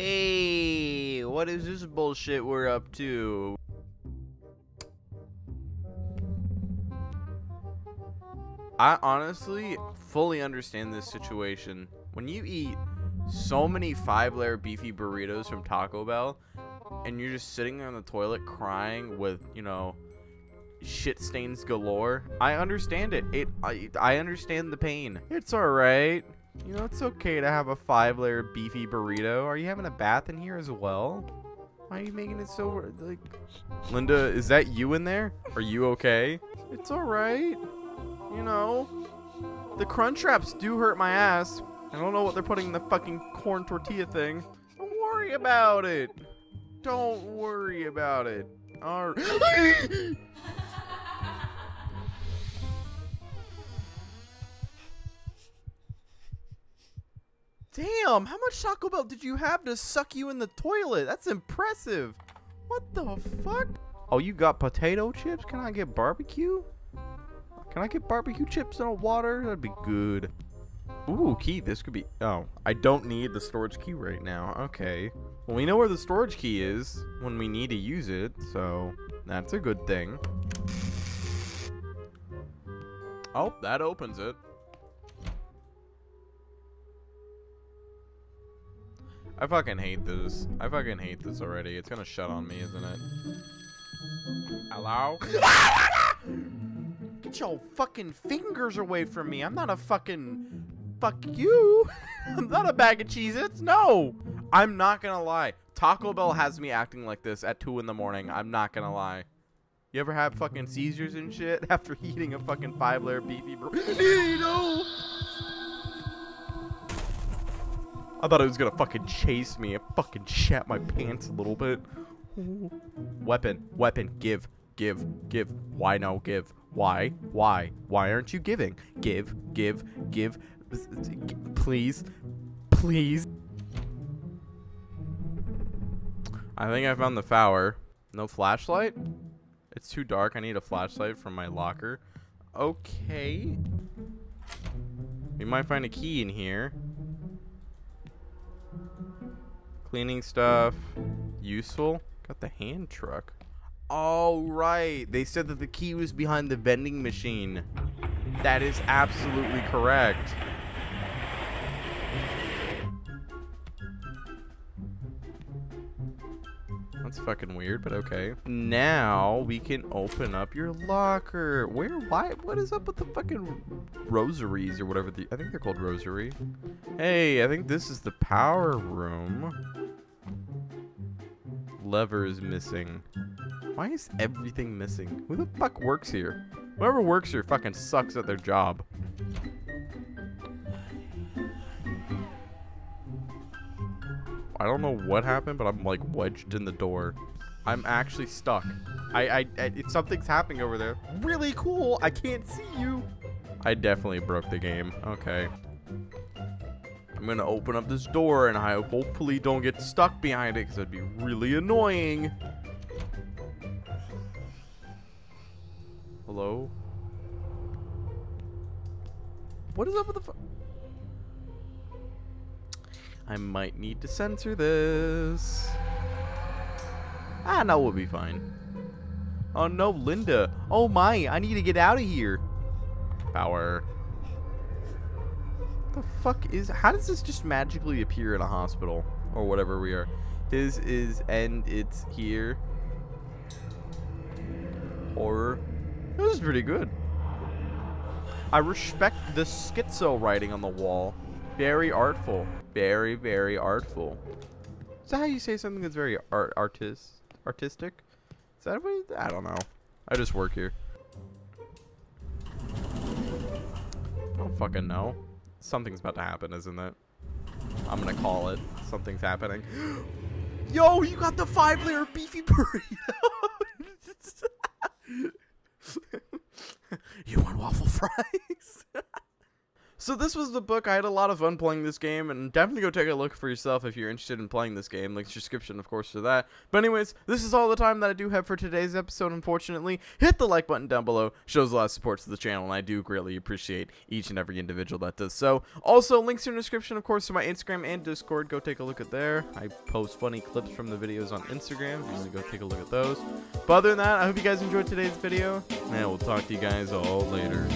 Hey, what is this bullshit we're up to? I honestly fully understand this situation. When you eat so many five layer beefy burritos from Taco Bell and you're just sitting on the toilet crying with, you know, shit stains galore, I understand it. It I, I understand the pain. It's all right. You know, it's okay to have a five layer beefy burrito. Are you having a bath in here as well? Why are you making it so like Linda, is that you in there? Are you okay? It's all right. You know, the crunch wraps do hurt my ass. I don't know what they're putting in the fucking corn tortilla thing. Don't worry about it. Don't worry about it. All right. Damn, how much Taco Bell did you have to suck you in the toilet? That's impressive. What the fuck? Oh, you got potato chips? Can I get barbecue? Can I get barbecue chips and a water? That'd be good. Ooh, key. This could be... Oh, I don't need the storage key right now. Okay. Well, we know where the storage key is when we need to use it, so that's a good thing. Oh, that opens it. I fucking hate this. I fucking hate this already. It's gonna shut on me, isn't it? Hello? Get your fucking fingers away from me. I'm not a fucking... Fuck you. I'm not a bag of Cheez-Its. No. I'm not gonna lie. Taco Bell has me acting like this at 2 in the morning. I'm not gonna lie. You ever have fucking seizures and shit after eating a fucking five-layer beefy burrito? I thought it was gonna fucking chase me. It fucking shat my pants a little bit. Weapon, weapon, give, give, give. Why no give? Why? Why? Why aren't you giving? Give, give, give. Please, please. I think I found the flower. No flashlight? It's too dark. I need a flashlight from my locker. Okay. We might find a key in here. Cleaning stuff. Useful. Got the hand truck. All right. They said that the key was behind the vending machine. That is absolutely correct. That's fucking weird, but okay. Now we can open up your locker. Where? Why? What is up with the fucking rosaries or whatever? The, I think they're called rosary. Hey, I think this is the power room. Lever is missing. Why is everything missing? Who the fuck works here? Whoever works here fucking sucks at their job. I don't know what happened, but I'm like wedged in the door. I'm actually stuck. I, I, I it, something's happening over there. Really cool. I can't see you. I definitely broke the game. Okay. I'm gonna open up this door and I hopefully don't get stuck behind it because that'd be really annoying. Hello? What is up with the I might need to censor this. Ah, no, we'll be fine. Oh no, Linda. Oh my, I need to get out of here. Power. the fuck is... How does this just magically appear in a hospital? Or whatever we are. His is and it's here. Horror. This is pretty good. I respect the schizo writing on the wall. Very artful. Very, very artful. Is that how you say something that's very art artist artistic? Is that what I don't know. I just work here. I don't fucking know. Something's about to happen, isn't it? I'm gonna call it. Something's happening. Yo, you got the five layer beefy burrito. you want waffle fries? So this was the book. I had a lot of fun playing this game, and definitely go take a look for yourself if you're interested in playing this game. Links description, of course, for that. But anyways, this is all the time that I do have for today's episode. Unfortunately, hit the like button down below. Shows a lot of support to the channel, and I do greatly appreciate each and every individual that does so. Also, links in the description, of course, to my Instagram and Discord. Go take a look at there. I post funny clips from the videos on Instagram. You to go take a look at those. But other than that, I hope you guys enjoyed today's video, and we'll talk to you guys all later.